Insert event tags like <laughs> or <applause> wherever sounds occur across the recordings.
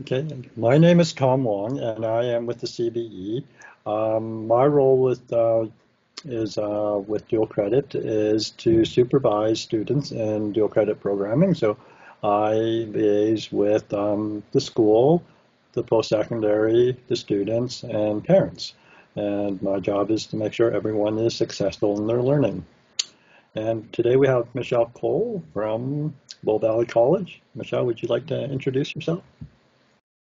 Okay, my name is Tom Wong, and I am with the CBE. Um, my role with uh, is uh, with dual credit is to supervise students in dual credit programming. So I liaise with um, the school, the post-secondary, the students, and parents. And my job is to make sure everyone is successful in their learning. And today we have Michelle Cole from Bow Valley College. Michelle, would you like to introduce yourself?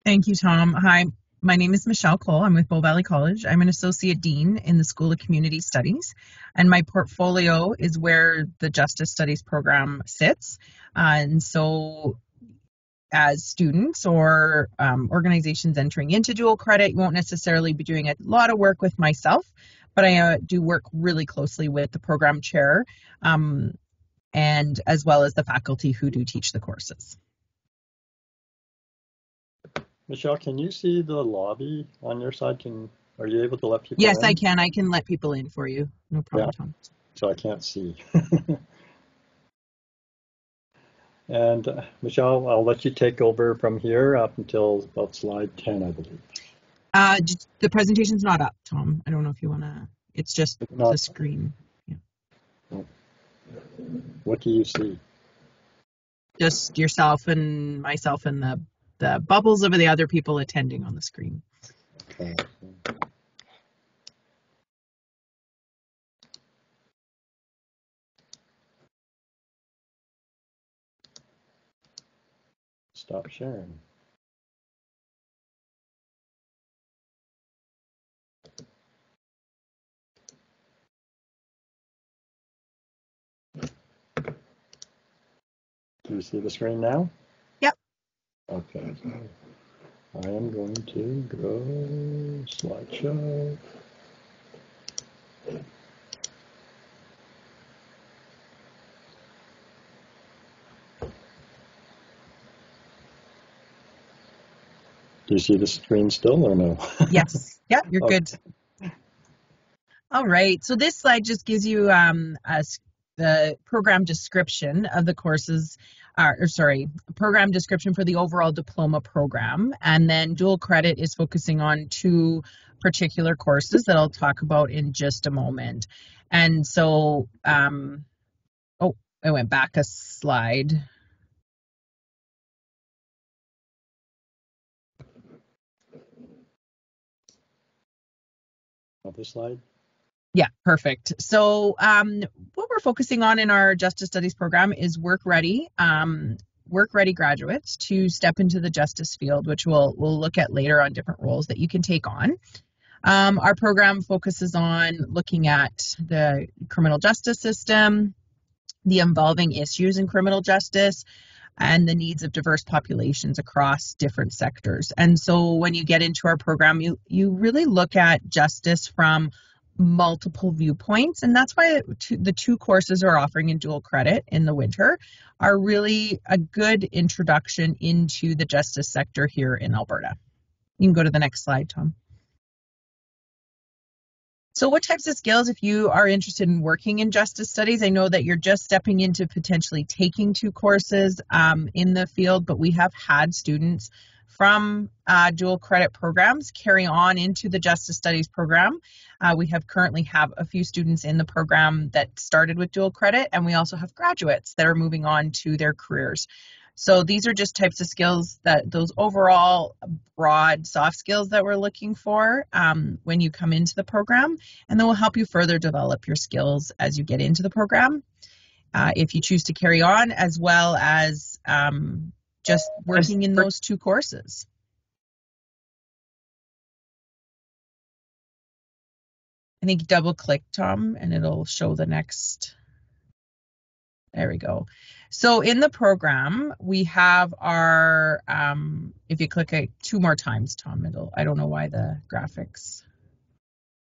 Thank you, Tom. Hi, my name is Michelle Cole. I'm with Bow Valley College. I'm an associate dean in the School of Community Studies, and my portfolio is where the Justice Studies program sits. Uh, and so, as students or um, organizations entering into dual credit, you won't necessarily be doing a lot of work with myself, but I uh, do work really closely with the program chair um, and as well as the faculty who do teach the courses. Michelle, can you see the lobby on your side? Can are you able to let people? In? Yes, in? I can. I can let people in for you. No problem, yeah. Tom. So I can't see. <laughs> and uh, Michelle, I'll let you take over from here up until about slide 10, I believe. Uh, the presentation's not up, Tom. I don't know if you want to. It's just not, the screen. Yeah. What do you see? Just yourself and myself and the the bubbles of the other people attending on the screen. Okay. Stop sharing. Do you see the screen now? Okay. I am going to go slideshow. Do you see the screen still or no? <laughs> yes. Yeah, you're okay. good. All right. So this slide just gives you um, a, the program description of the courses uh, or sorry, program description for the overall diploma program. And then dual credit is focusing on two particular courses that I'll talk about in just a moment. And so, um, oh, I went back a slide. Other slide. Yeah, perfect. So, um, what we're focusing on in our Justice Studies program is work ready, um, work ready graduates to step into the justice field, which we'll we'll look at later on different roles that you can take on. Um, our program focuses on looking at the criminal justice system, the involving issues in criminal justice, and the needs of diverse populations across different sectors. And so, when you get into our program, you you really look at justice from multiple viewpoints and that's why the two courses are offering in dual credit in the winter are really a good introduction into the justice sector here in Alberta. You can go to the next slide, Tom. So what types of skills, if you are interested in working in justice studies, I know that you're just stepping into potentially taking two courses um, in the field, but we have had students from uh, dual credit programs carry on into the Justice Studies program. Uh, we have currently have a few students in the program that started with dual credit, and we also have graduates that are moving on to their careers. So these are just types of skills that those overall broad soft skills that we're looking for um, when you come into the program, and then we'll help you further develop your skills as you get into the program. Uh, if you choose to carry on, as well as um, just working in those two courses. I think double click Tom and it'll show the next. There we go. So in the program, we have our, um, if you click it two more times, Tom, it'll, I don't know why the graphics.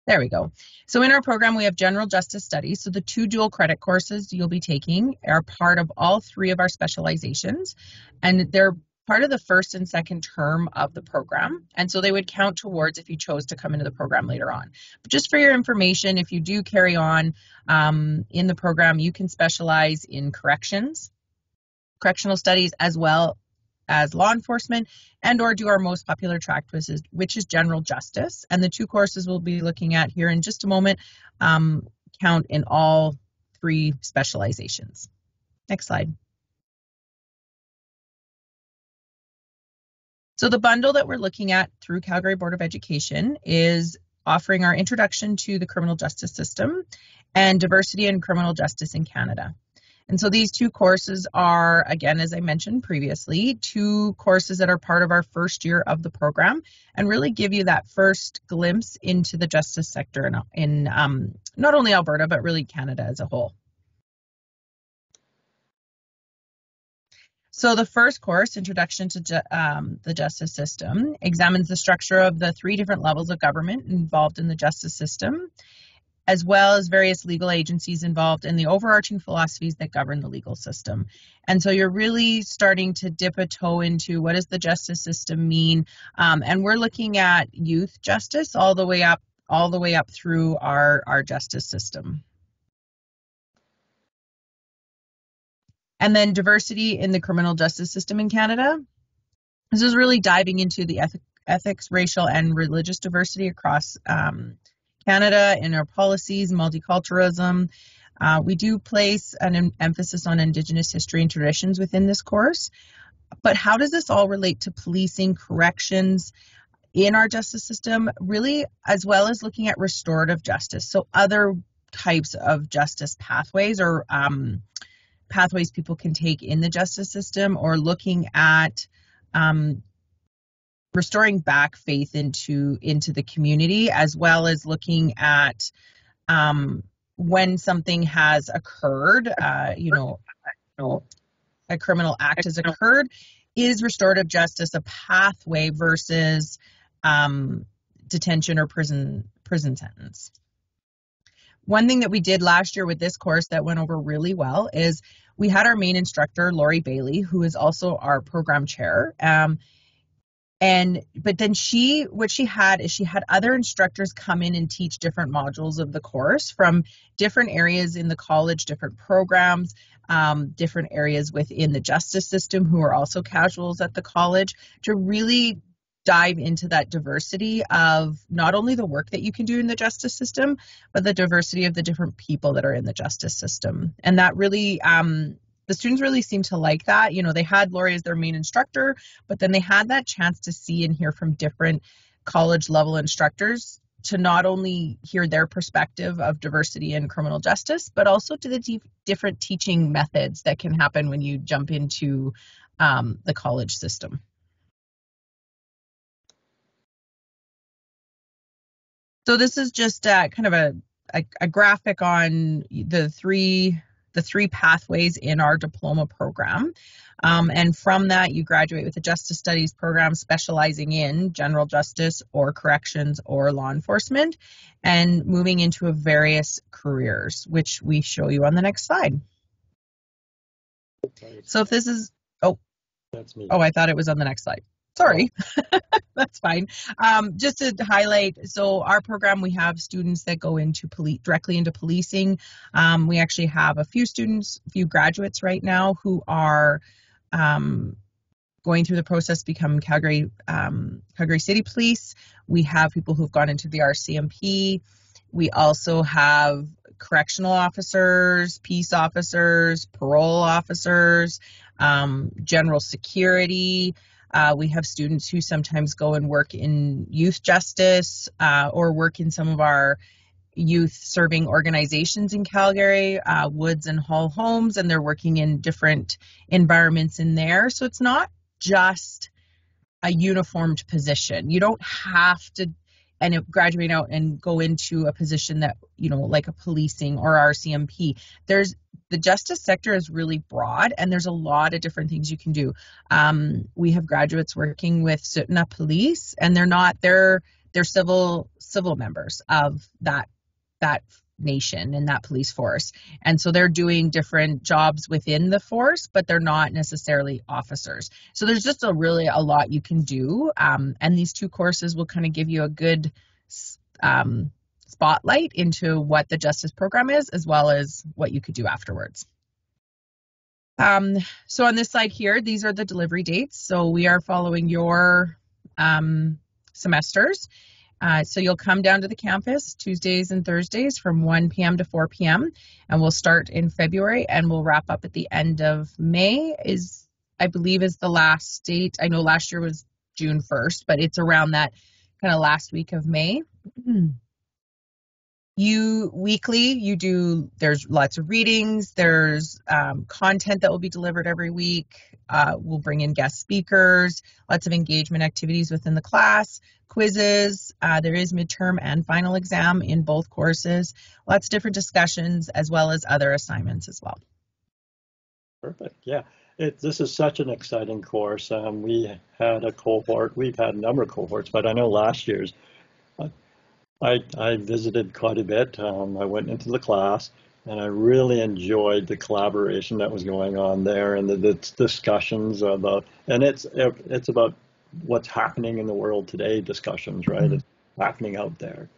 There we go. So in our program, we have general justice studies. So the two dual credit courses you'll be taking are part of all three of our specializations, and they're part of the first and second term of the program. And so they would count towards if you chose to come into the program later on. But just for your information, if you do carry on um, in the program, you can specialize in corrections, correctional studies, as well as law enforcement and or do our most popular track which is, which is general justice. And the two courses we'll be looking at here in just a moment um, count in all three specializations. Next slide. So the bundle that we're looking at through calgary board of education is offering our introduction to the criminal justice system and diversity in criminal justice in canada and so these two courses are, again, as I mentioned previously, two courses that are part of our first year of the program and really give you that first glimpse into the justice sector in, in um, not only Alberta, but really Canada as a whole. So the first course, Introduction to um, the Justice System, examines the structure of the three different levels of government involved in the justice system as well as various legal agencies involved and the overarching philosophies that govern the legal system. And so you're really starting to dip a toe into what does the justice system mean? Um, and we're looking at youth justice all the way up, all the way up through our, our justice system. And then diversity in the criminal justice system in Canada. This is really diving into the ethic, ethics, racial, and religious diversity across um, Canada in our policies, multiculturalism. Uh, we do place an emphasis on Indigenous history and traditions within this course. But how does this all relate to policing, corrections in our justice system, really, as well as looking at restorative justice? So, other types of justice pathways or um, pathways people can take in the justice system, or looking at um, restoring back faith into into the community as well as looking at um, when something has occurred uh, you know a criminal act has occurred is restorative justice a pathway versus um, detention or prison prison sentence? One thing that we did last year with this course that went over really well is we had our main instructor lori bailey who is also our program chair. Um, and but then she what she had is she had other instructors come in and teach different modules of the course from different areas in the college different programs um, different areas within the justice system who are also casuals at the college to really dive into that diversity of not only the work that you can do in the justice system, but the diversity of the different people that are in the justice system. And that really um, the students really seemed to like that. You know, they had Lori as their main instructor, but then they had that chance to see and hear from different college level instructors to not only hear their perspective of diversity and criminal justice, but also to the different teaching methods that can happen when you jump into um, the college system. So this is just uh, kind of a, a, a graphic on the three the three pathways in our diploma program. Um, and from that, you graduate with a justice studies program specializing in general justice or corrections or law enforcement and moving into a various careers, which we show you on the next slide. So if this is, oh, that's me. Oh, I thought it was on the next slide. Sorry, <laughs> that's fine. Um, just to highlight, so our program, we have students that go into police directly into policing. Um, we actually have a few students, a few graduates right now who are um, going through the process to become Calgary um, Calgary City Police. We have people who've gone into the RCMP. We also have correctional officers, peace officers, parole officers, um, general security. Uh, we have students who sometimes go and work in youth justice uh, or work in some of our youth serving organizations in Calgary, uh, Woods and Hull Homes, and they're working in different environments in there. So it's not just a uniformed position. You don't have to and graduate out and go into a position that you know like a policing or RCMP. There's the justice sector is really broad and there's a lot of different things you can do. Um, we have graduates working with Tsuut'ina Police and they're not they're they're civil civil members of that that nation and that police force. And so they're doing different jobs within the force, but they're not necessarily officers. So there's just a really a lot you can do. Um, and these two courses will kind of give you a good um, spotlight into what the justice program is, as well as what you could do afterwards. Um, so on this side here, these are the delivery dates. So we are following your um, semesters. Uh, so you'll come down to the campus Tuesdays and Thursdays from 1 p.m. to 4 p.m. and we'll start in February and we'll wrap up at the end of May is I believe is the last date. I know last year was June 1st, but it's around that kind of last week of May. You weekly you do there's lots of readings there's um, content that will be delivered every week uh, we'll bring in guest speakers lots of engagement activities within the class quizzes uh, there is midterm and final exam in both courses lots of different discussions as well as other assignments as well. Perfect yeah. It, this is such an exciting course um, we had a cohort we've had a number of cohorts but i know last year's I, I visited quite a bit. Um, I went into the class and I really enjoyed the collaboration that was going on there and the, the discussions about, and it's, it's about what's happening in the world today discussions, right? Mm-hmm. It's happening out there.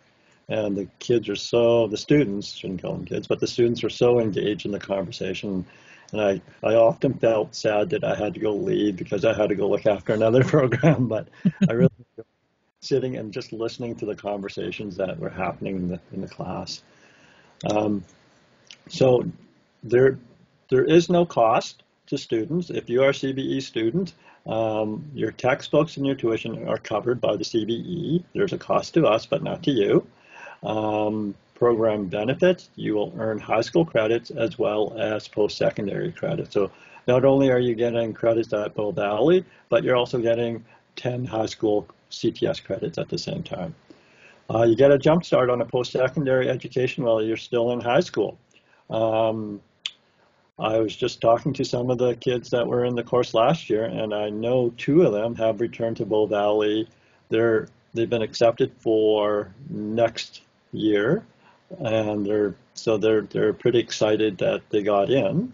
And the kids are so, the students, shouldn't call them kids, but the students are so engaged in the conversation. And I, I often felt sad that I had to go leave because I had to go look after another <laughs> program, but I really <laughs> sitting and just listening to the conversations that were happening in the, in the class. Um, so there, there is no cost to students. If you are a CBE student, um, your textbooks and your tuition are covered by the CBE. There's a cost to us, but not to you. Um, program benefits, you will earn high school credits as well as post-secondary credits. So not only are you getting credits at Bow Valley, but you're also getting 10 high school CTS credits at the same time. Uh, you get a jump start on a post-secondary education while you're still in high school. Um, I was just talking to some of the kids that were in the course last year, and I know two of them have returned to Bow Valley. They're they've been accepted for next year, and they're so they're they're pretty excited that they got in,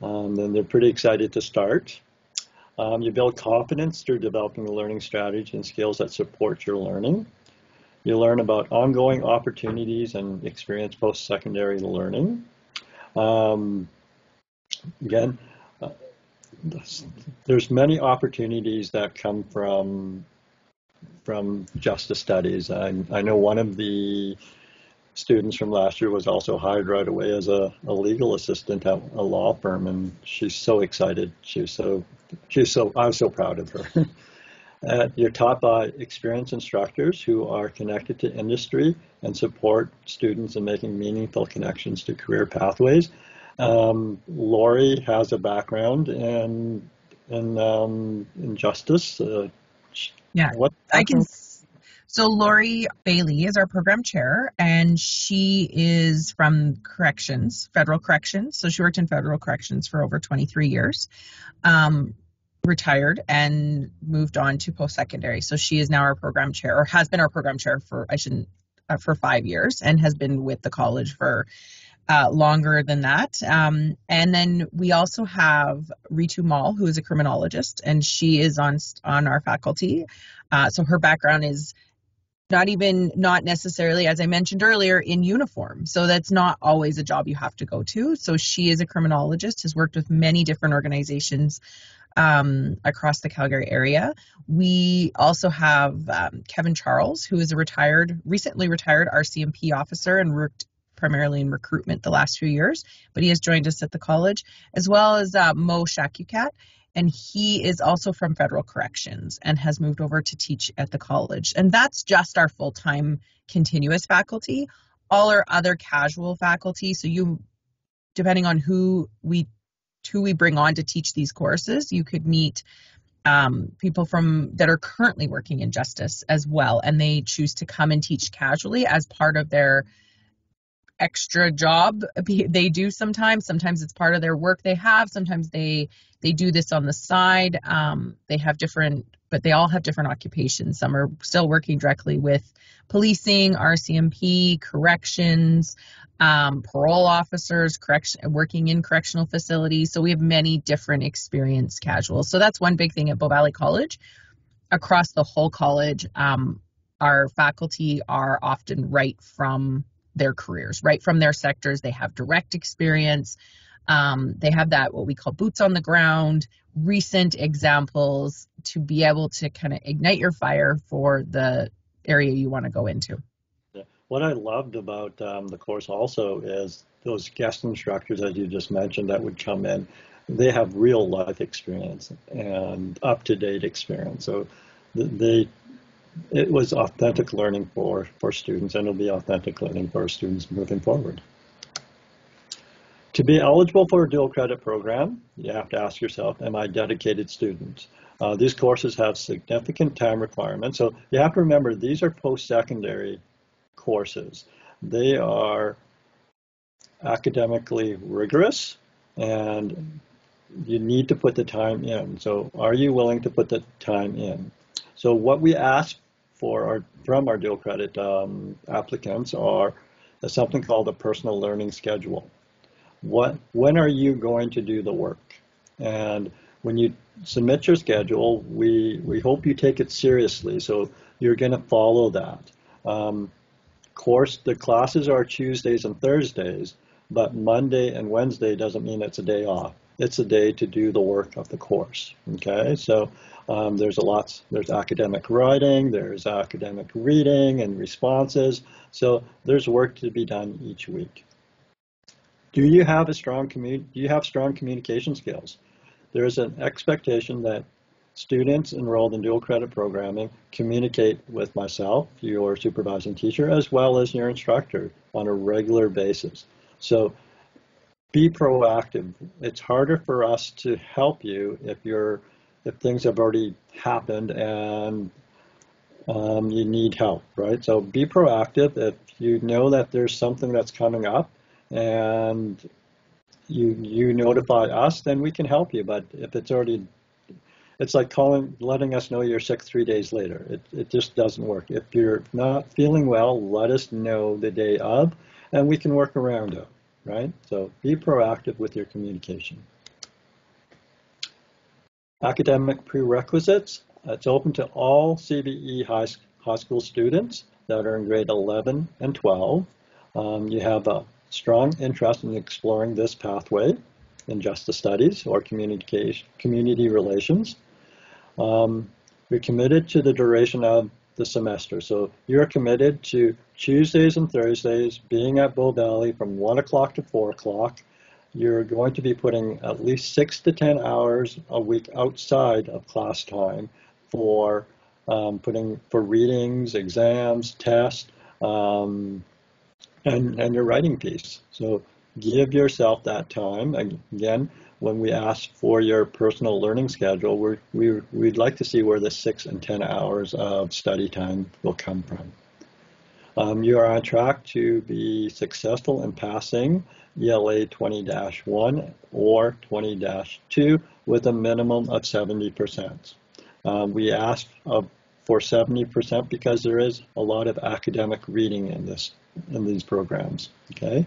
um, and they're pretty excited to start. Um, you build confidence through developing the learning strategy and skills that support your learning. You learn about ongoing opportunities and experience post-secondary learning. Um, again, uh, there's many opportunities that come from from justice studies. I, I know one of the students from last year was also hired right away as a, a legal assistant at a law firm, and she's so excited. She's so she's so I'm so proud of her. <laughs> uh, you're taught by experienced instructors who are connected to industry and support students in making meaningful connections to career pathways. Um, Lori has a background in in, um, in justice. Uh, yeah, what I can so Lori Bailey is our program chair, and she is from corrections, federal corrections. So she worked in federal corrections for over 23 years. Um, retired and moved on to post-secondary. So she is now our program chair, or has been our program chair for I shouldn't uh, for five years, and has been with the college for uh, longer than that. Um, and then we also have Ritu Mall, who is a criminologist, and she is on on our faculty. Uh, so her background is not even not necessarily as i mentioned earlier in uniform. So that's not always a job you have to go to. So she is a criminologist has worked with many different organizations um, across the calgary area. We also have um, kevin charles who is a retired recently retired rcmp officer and worked primarily in recruitment the last few years but he has joined us at the college as well as uh, mo shakukat and he is also from federal corrections and has moved over to teach at the college. And that's just our full time continuous faculty. All our other casual faculty, so you, depending on who we who we bring on to teach these courses, you could meet um, people from that are currently working in justice as well, and they choose to come and teach casually as part of their extra job. They do sometimes. Sometimes it's part of their work they have. Sometimes they they do this on the side. Um, they have different but they all have different occupations. Some are still working directly with policing rcmp corrections um, parole officers correction working in correctional facilities. So we have many different experienced casuals. So that's one big thing at bow valley college. Across the whole college um, our faculty are often right from their careers, right from their sectors. They have direct experience. Um, they have that what we call boots on the ground, recent examples to be able to kind of ignite your fire for the area you want to go into. What I loved about um, the course also is those guest instructors, as you just mentioned, that would come in. They have real life experience and up to date experience. So they, it was authentic learning for, for students, and it'll be authentic learning for students moving forward. To be eligible for a dual credit program, you have to ask yourself, am I a dedicated student? Uh, these courses have significant time requirements. So you have to remember these are post-secondary courses. They are academically rigorous and you need to put the time in. So are you willing to put the time in? So what we ask for our, from our dual credit um, applicants are something called a personal learning schedule what when are you going to do the work? And when you submit your schedule, we we hope you take it seriously. So you're going to follow that. Um, course, the classes are Tuesdays and Thursdays, but Monday and Wednesday doesn't mean it's a day off. It's a day to do the work of the course. Okay, so um, there's a lot. There's academic writing, there's academic reading and responses. So there's work to be done each week. Do you have a strong commu- do you have strong communication skills? There is an expectation that students enrolled in dual credit programming communicate with myself, your supervising teacher, as well as your instructor on a regular basis. So be proactive. It's harder for us to help you if you're if things have already happened and um, you need help, right? So be proactive. If you know that there's something that's coming up, and you you notify us, then we can help you. But if it's already, it's like calling, letting us know you're sick three days later. It it just doesn't work. If you're not feeling well, let us know the day of, and we can work around it. Right? So be proactive with your communication. Academic prerequisites. It's open to all CBE high, high school students that are in grade 11 and 12. Um, you have a strong interest in exploring this pathway in justice studies or communication, community relations. Um, you're committed to the duration of the semester. So you're committed to Tuesdays and Thursdays being at Bow Valley from 1 o'clock to 4 o'clock. You're going to be putting at least 6 to 10 hours a week outside of class time for um, putting for readings, exams, tests, um, and, and your writing piece. So give yourself that time. Again, when we ask for your personal learning schedule, we're, we, we'd like to see where the six and 10 hours of study time will come from. Um, you are on track to be successful in passing ELA 20-1 or 20-2 with a minimum of 70%. Um, we ask for 70% because there is a lot of academic reading in this in these programs. Okay,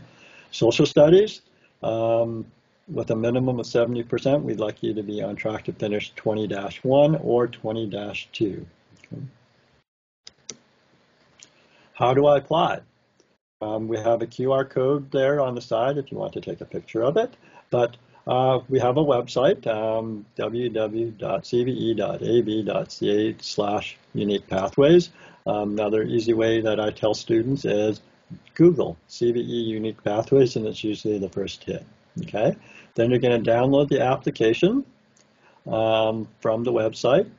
social studies um, with a minimum of 70%, we'd like you to be on track to finish 20-1 or 20-2. Okay. How do I apply? Um, we have a QR code there on the side if you want to take a picture of it, but uh, we have a website, um, www.cbe.ab.ca slash unique pathways. Um, another easy way that I tell students is Google CBE Unique Pathways, and it's usually the first hit. Okay, then you're going to download the application um, from the website.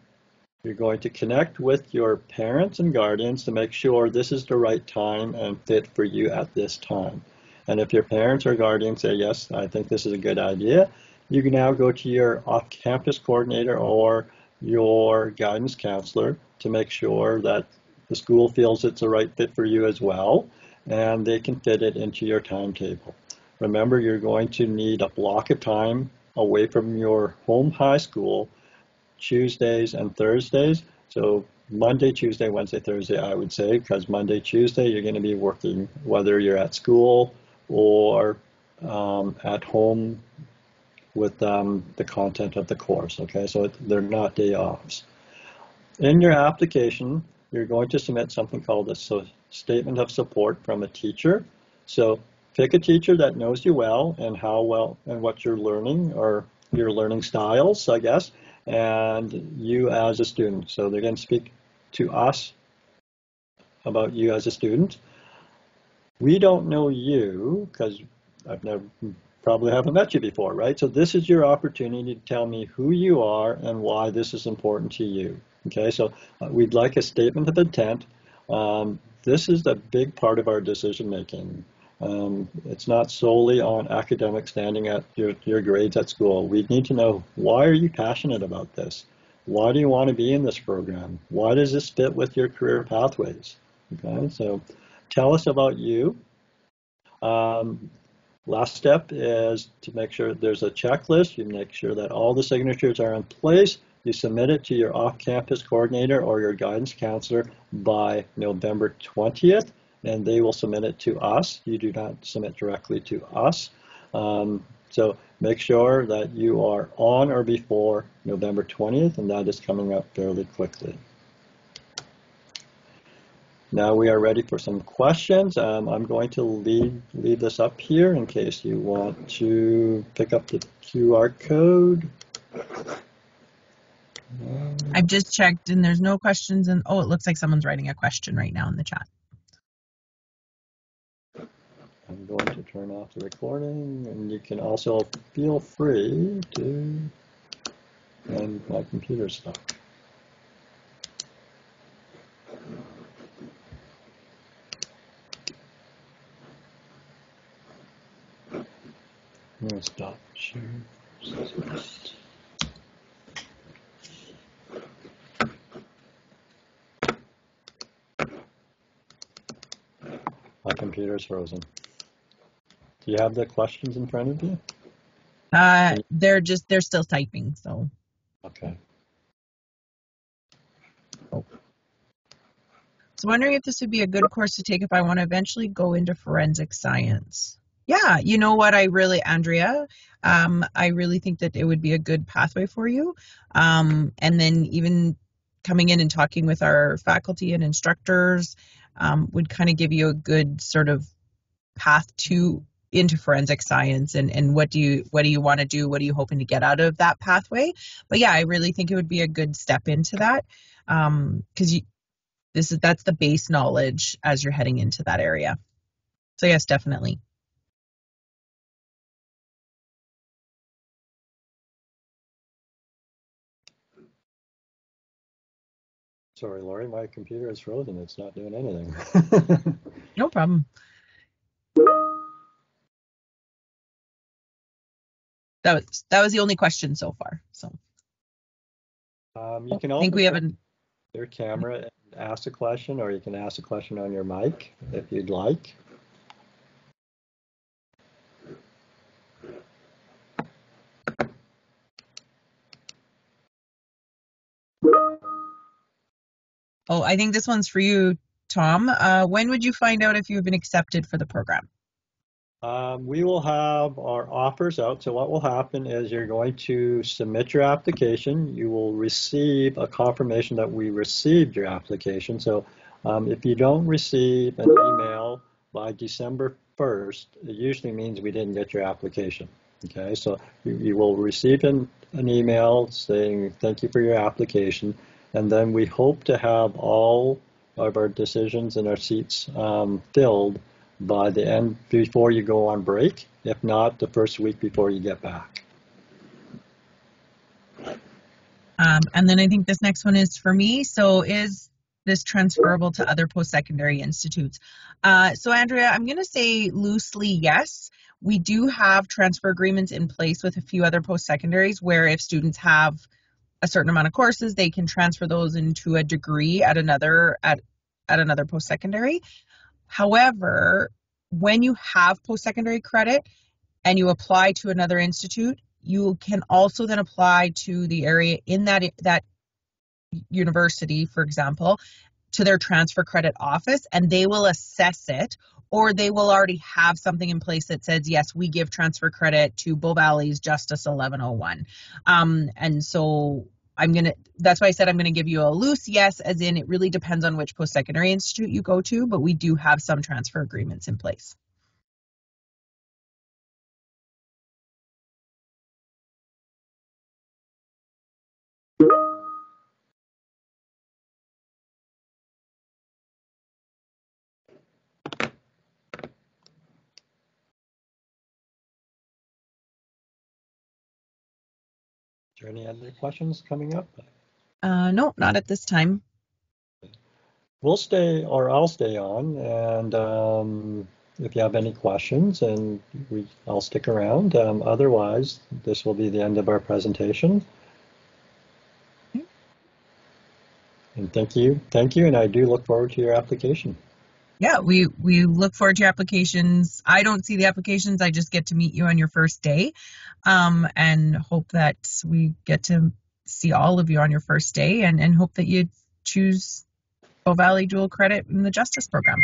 You're going to connect with your parents and guardians to make sure this is the right time and fit for you at this time. And if your parents or guardians say, yes, I think this is a good idea, you can now go to your off-campus coordinator or your guidance counselor to make sure that the school feels it's the right fit for you as well and they can fit it into your timetable. Remember, you're going to need a block of time away from your home high school Tuesdays and Thursdays. So Monday, Tuesday, Wednesday, Thursday, I would say, because Monday, Tuesday, you're going to be working whether you're at school or um, at home with um, the content of the course. Okay, so they're not day offs. In your application, you're going to submit something called a so statement of support from a teacher. So pick a teacher that knows you well and how well and what you're learning or your learning styles, I guess, and you as a student. So they're going to speak to us about you as a student. We don't know you because I've never probably haven't met you before, right? So this is your opportunity to tell me who you are and why this is important to you. Okay, so uh, we'd like a statement of intent. Um, this is a big part of our decision making. Um, it's not solely on academic standing at your, your grades at school. We need to know why are you passionate about this? Why do you want to be in this program? Why does this fit with your career pathways? Okay, so tell us about you. Um, last step is to make sure there's a checklist. You make sure that all the signatures are in place. You submit it to your off-campus coordinator or your guidance counselor by November 20th and they will submit it to us. You do not submit directly to us. Um, so make sure that you are on or before November 20th, and that is coming up fairly quickly. Now we are ready for some questions. Um, I'm going to leave, leave this up here in case you want to pick up the QR code. I've just checked and there's no questions and oh, it looks like someone's writing a question right now in the chat. I'm going to turn off the recording and you can also feel free to and my computer stuck. I'm going to stop sharing. My computer is frozen. Do you have the questions in front of you? Uh, they're just they're still typing, so. Okay. Oh. So wondering if this would be a good course to take if I want to eventually go into forensic science. Yeah, you know what? I really, Andrea, um, I really think that it would be a good pathway for you. Um, and then even coming in and talking with our faculty and instructors um, would kind of give you a good sort of path to into forensic science and, and what do you what do you want to do what are you hoping to get out of that pathway but yeah i really think it would be a good step into that um because you this is that's the base knowledge as you're heading into that area so yes definitely Sorry, Lori, my computer is frozen. It's not doing anything. <laughs> no problem. That was that was the only question so far. So um, you can also I think we have an your camera and ask a question, or you can ask a question on your mic if you'd like. Oh, I think this one's for you, Tom. Uh, when would you find out if you've been accepted for the program? Um, we will have our offers out. So what will happen is you're going to submit your application. You will receive a confirmation that we received your application. So um, if you don't receive an email by December 1st, it usually means we didn't get your application. Okay, so you, you will receive an, an email saying thank you for your application, and then we hope to have all of our decisions and our seats um, filled by the end before you go on break, if not the first week before you get back. Um, and then I think this next one is for me. So is this transferable to other post-secondary institutes? Uh, so Andrea, I'm going to say loosely yes. We do have transfer agreements in place with a few other post-secondaries where if students have a certain amount of courses, they can transfer those into a degree at another at at another post-secondary. However, when you have post-secondary credit and you apply to another institute, you can also then apply to the area in that that university, for example, to their transfer credit office and they will assess it or they will already have something in place that says yes we give transfer credit to Bow Valley's Justice 1101 um, and so I'm going to, that's why I said I'm going to give you a loose yes, as in it really depends on which post secondary institute you go to, but we do have some transfer agreements in place. There any other questions coming up? Uh, no, not at this time. We'll stay, or I'll stay on, and um, if you have any questions, and we, I'll stick around. Um, otherwise, this will be the end of our presentation. And thank you, thank you, and I do look forward to your application. Yeah, we we look forward to your applications. I don't see the applications; I just get to meet you on your first day, um, and hope that we get to see all of you on your first day, and and hope that you choose Bow Valley Dual Credit in the Justice Program.